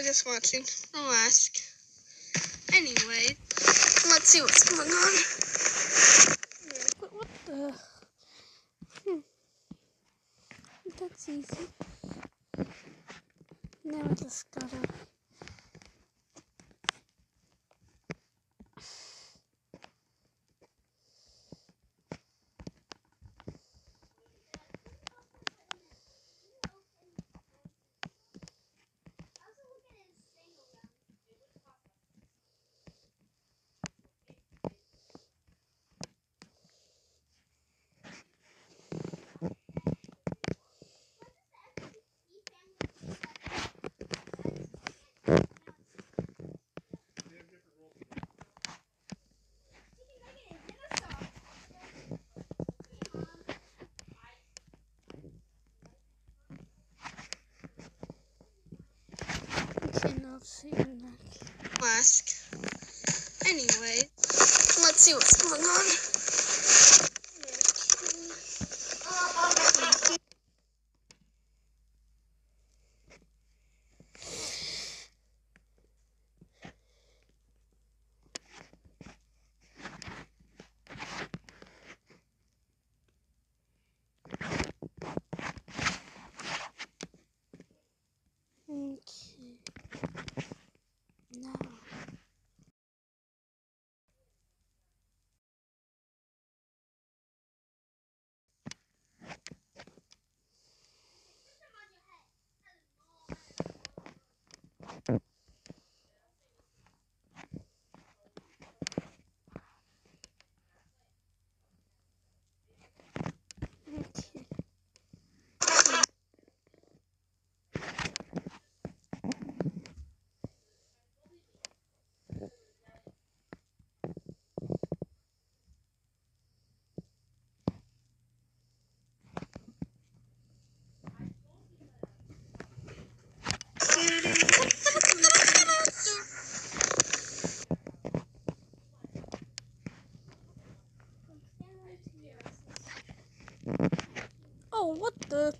probably just watching. I'll ask. Anyway, let's see what's going on. What, what the? Hmm. That's easy. Now I just gotta. See you next. Anyway, let's see what's going on. Oh, what the?